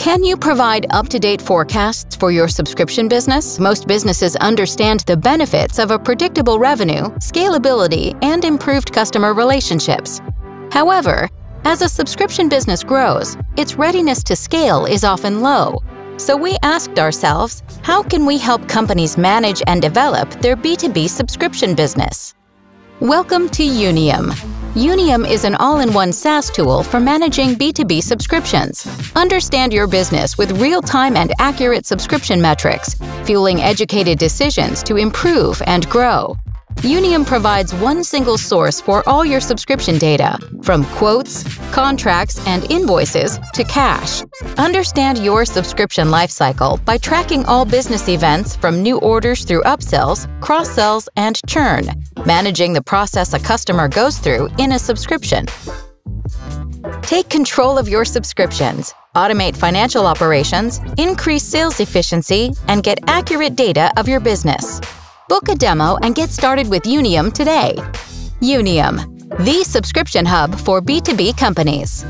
Can you provide up-to-date forecasts for your subscription business? Most businesses understand the benefits of a predictable revenue, scalability, and improved customer relationships. However, as a subscription business grows, its readiness to scale is often low. So we asked ourselves, how can we help companies manage and develop their B2B subscription business? Welcome to Younium. Younium is an all-in-one SaaS tool for managing B2B subscriptions. Understand your business with real-time and accurate subscription metrics, fueling educated decisions to improve and grow. Younium provides one single source for all your subscription data, from quotes, contracts, and invoices to cash. Understand your subscription lifecycle by tracking all business events from new orders through upsells, cross-sells, and churn, managing the process a customer goes through in a subscription. Take control of your subscriptions, automate financial operations, increase sales efficiency, and get accurate data of your business. Book a demo and get started with Younium today. Younium, the subscription hub for B2B companies.